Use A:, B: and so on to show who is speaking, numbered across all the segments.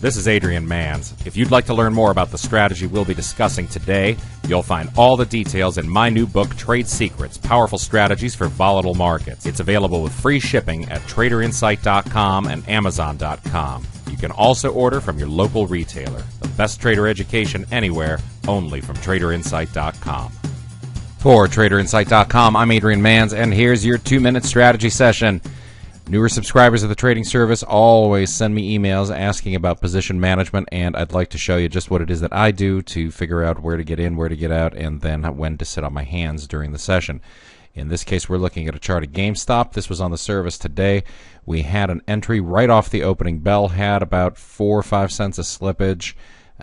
A: This is Adrian Manz. If you'd like to learn more about the strategy we'll be discussing today, you'll find all the details in my new book, Trade Secrets Powerful Strategies for Volatile Markets. It's available with free shipping at traderinsight.com and amazon.com. You can also order from your local retailer. The best trader education anywhere, only from traderinsight.com. For traderinsight.com, I'm Adrian Manz, and here's your two minute strategy session. Newer subscribers of the trading service always send me emails asking about position management, and I'd like to show you just what it is that I do to figure out where to get in, where to get out, and then when to sit on my hands during the session. In this case, we're looking at a chart of GameStop. This was on the service today. We had an entry right off the opening bell, had about four or five cents of slippage.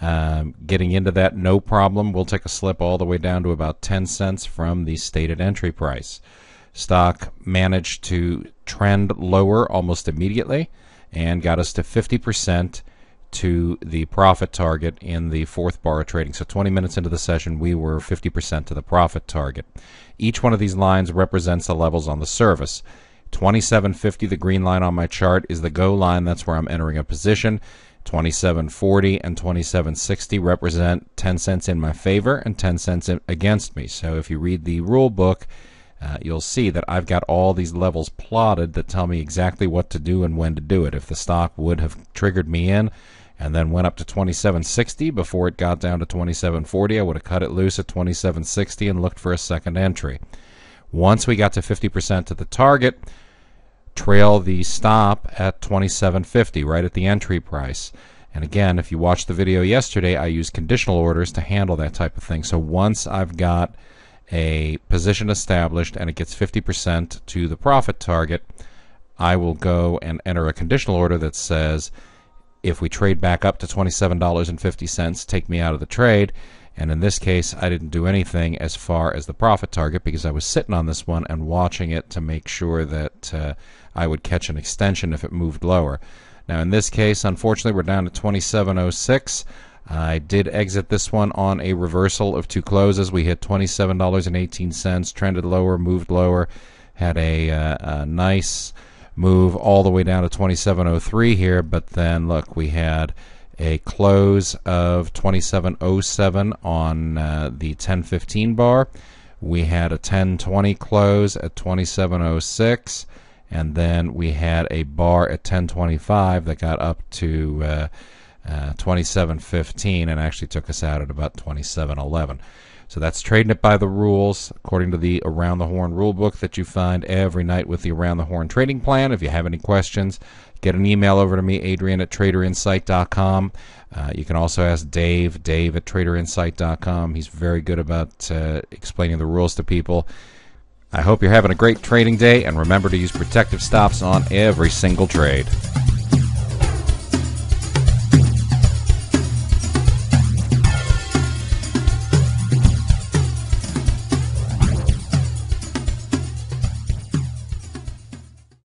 A: Um, getting into that, no problem. We'll take a slip all the way down to about 10 cents from the stated entry price. Stock managed to trend lower almost immediately and got us to 50% to the profit target in the fourth bar of trading. So 20 minutes into the session, we were 50% to the profit target. Each one of these lines represents the levels on the service. 2750, the green line on my chart, is the go line. That's where I'm entering a position. 2740 and 2760 represent 10 cents in my favor and 10 cents against me. So if you read the rule book, uh, you'll see that I've got all these levels plotted that tell me exactly what to do and when to do it. If the stock would have triggered me in and then went up to 2760 before it got down to 2740, I would have cut it loose at 2760 and looked for a second entry. Once we got to 50% to the target, trail the stop at 2750 right at the entry price. And again, if you watched the video yesterday, I use conditional orders to handle that type of thing. So once I've got a position established and it gets 50% to the profit target, I will go and enter a conditional order that says if we trade back up to $27.50, take me out of the trade. And in this case, I didn't do anything as far as the profit target because I was sitting on this one and watching it to make sure that uh, I would catch an extension if it moved lower. Now, in this case, unfortunately, we're down to 2706. I did exit this one on a reversal of two closes. We hit $27.18, trended lower, moved lower, had a, uh, a nice move all the way down to 27.03 here, but then look, we had a close of 27.07 on uh, the 1015 bar. We had a 1020 close at 27.06, and then we had a bar at 1025 that got up to. Uh, uh, 27.15 and actually took us out at about 27.11. So that's trading it by the rules according to the Around the Horn rule book that you find every night with the Around the Horn trading plan. If you have any questions, get an email over to me, Adrian at traderinsight.com. Uh, you can also ask Dave, Dave at traderinsight.com. He's very good about uh, explaining the rules to people. I hope you're having a great trading day, and remember to use protective stops on every single trade.